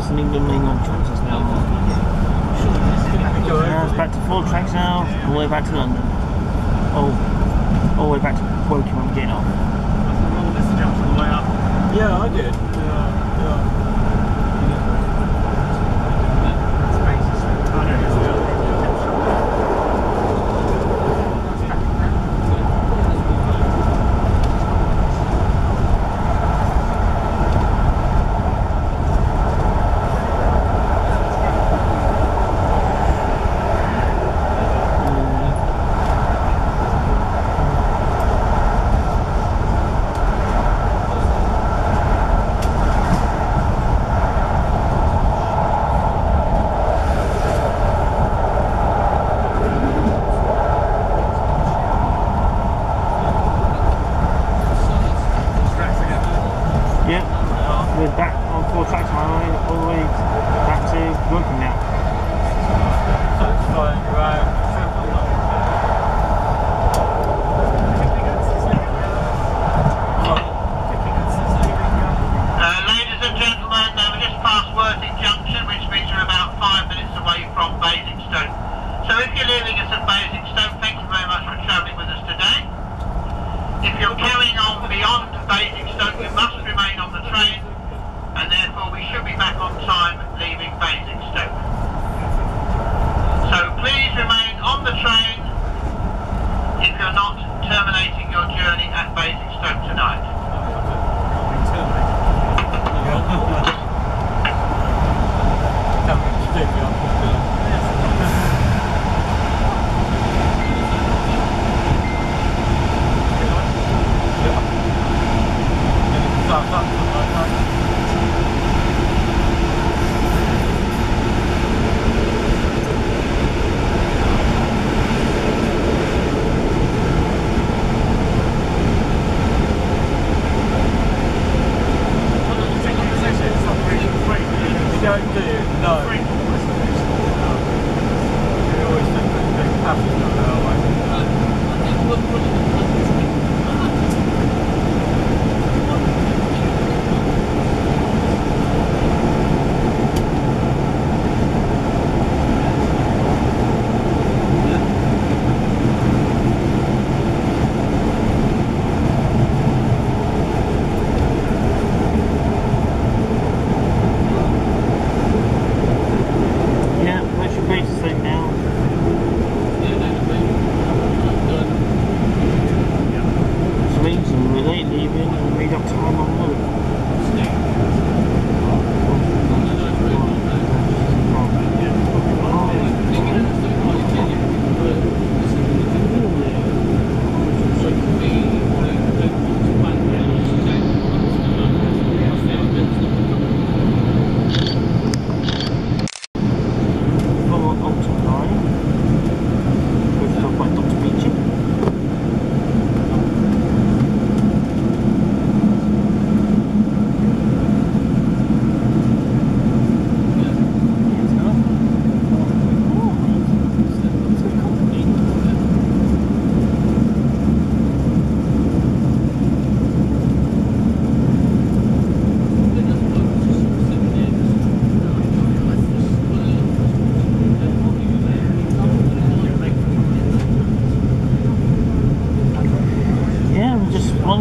towards us now. Now it's back to four tracks now, all the way back to London. Oh, all the way back to Woking when we're getting off. Yeah, I did. Yeah, yeah. Yep, we're back on four tracks all the way, all the way back to Woking now. That's fine, right. Uh, ladies and gentlemen, uh, we're just past Worting Junction, which means we're about five minutes away from Basingstoke. So if you're leaving us at Basingstoke, thank you very much for travelling with us today. If you're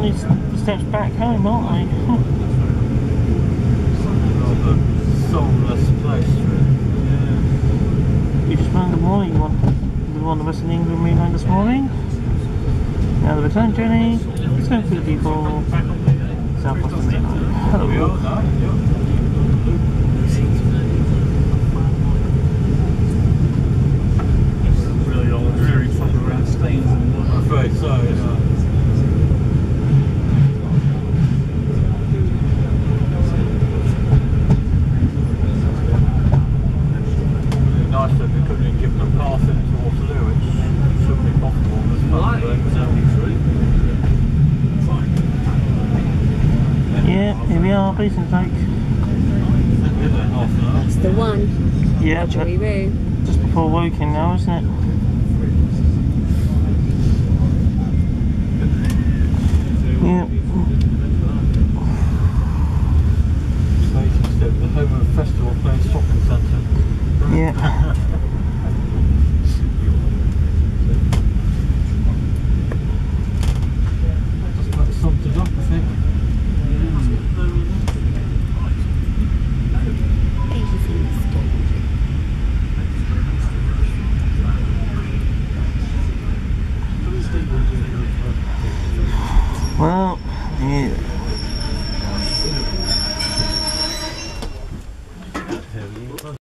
just these steps back home, aren't we? Huh. Rather soulless place, really. We just found the morning one. The one of us in England mainland this morning. Now the return journey, Stone for the people, South. Yeah. We Hello. Yeah, here we are, please and That's the one. Yeah, just before Woking now, isn't it? Yeah. Please step the home of Festival playing shopping centre. Yeah. Well,